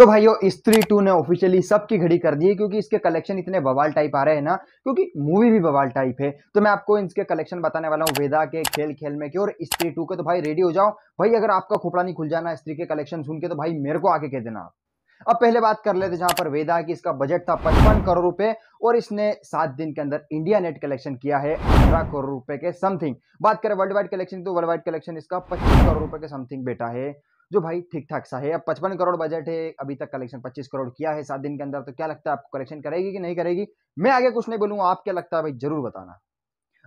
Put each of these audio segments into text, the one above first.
तो भाइयों स्त्री टू ने ऑफिशियली सबकी घड़ी कर दी है, क्योंकि इसके कलेक्शन इतने बवाल टाइप आ रहे हैं ना, क्योंकि मूवी भी बवाल टाइप है। तो मैं आपको इसके कलेक्शन बताने वाला हूँ, वेदा के, खेल खेल में के, और स्त्री टू के। तो भाई रेडी हो जाओ। भाई, अगर आपका खोपड़ा नहीं खुल जाना स्त्री के कलेक्शन सुन के तो भाई, मेरे को आके कह देना अब पहले बात कर लेते जहाँ पर वेदा की इसका बजट था पचपन करोड़ रुपए, और इसने सात दिन के अंदर इंडिया नेट कलेक्शन किया है, अठारह करोड़ रुपए के समथिंग बात करें वर्ल्ड वाइड कलेक्शन तो वर्ल्ड वाइड कलेक्शन इसका पच्चीस करोड़ रुपए के समथिंग बेटा है। जो भाई ठीक ठाक सा है। अब पचपन करोड़ बजट है, अभी तक कलेक्शन पच्चीस करोड़ किया है, सात दिन के अंदर तो क्या लगता है आपको कलेक्शन करेगी कि नहीं करेगी? मैं आगे कुछ नहीं बोलूँगा, आप क्या लगता है भाई? ज़रूर बताना।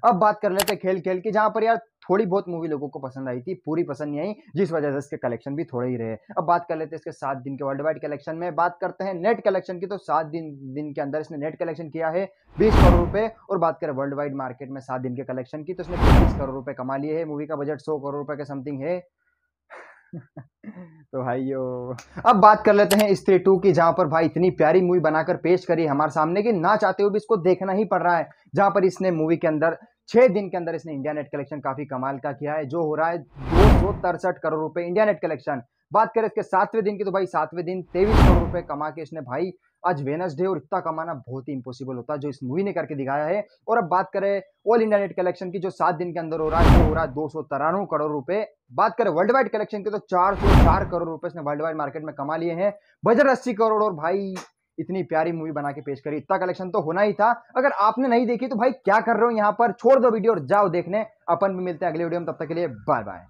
अब बात कर लेते हैं खेल खेल की, जहाँ पर यार थोड़ी बहुत मूवी लोगों को पसंद आई थी, पूरी पसंद नहीं आई, जिस वजह से इसके कलेक्शन भी थोड़े ही रहे। अब बात कर लेते हैं इसके सात दिन के वर्ल्ड वाइड कलेक्शन में, बात करते हैं नेट कलेक्शन की तो सात दिन दिन के अंदर इसने नेट कलेक्शन किया है बीस करोड़ रुपए, और बात करें वर्ल्ड वाइड मार्केट में सात दिन के कलेक्शन की तो इसने पच्चीस करोड़ रुपए कमा लिए है। मूवी का बजट सौ करोड़ रुपए के समथिंग है। तो भाइयों, अब बात कर लेते हैं स्त्री टू की, जहाँ पर भाई इतनी प्यारी मूवी बनाकर पेश करी हमारे सामने कि ना चाहते हुए भी इसको देखना ही पड़ रहा है, जहाँ पर इसने मूवी के अंदर, छह दिन के अंदर इसने इंडिया नेट कलेक्शन काफ़ी कमाल का किया है, जो हो रहा है दो सौ तिरसठ करोड़ रुपए इंडिया नेट कलेक्शन। बात करें इसके सातवें दिन की तो भाई सातवें दिन तेईस करोड़ रुपए कमा के इसने भाई आज वेनसडे और इतना कमाना बहुत ही इंपॉसिबल होता है जो इस मूवी ने करके दिखाया है। और अब बात करें ऑल इंडिया नेट कलेक्शन की, जो सात दिन के अंदर हो रहा है हो रहा है दो सौ तिरानवे करोड़ रुपए। बात करें वर्ल्ड वाइड कलेक्शन की तो चार सौ चार करोड़ रुपए इसने वर्ल्ड वाइड मार्केट में कमा लिए हैं। बजट अस्सी करोड़ और भाई इतनी प्यारी मूवी बना के पेश करी। इतना कलेक्शन तो होना ही था। अगर आपने नहीं देखी तो भाई क्या कर रहे हो यहाँ पर? छोड़ दो वीडियो और जाओ देखने। अपन भी मिलते हैं अगले वीडियो में, तब तक के लिए बाय बाय